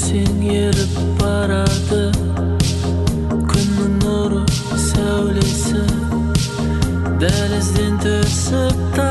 сеңеріп барады. Күннің нұры сәулесі. Дәлізден түсіп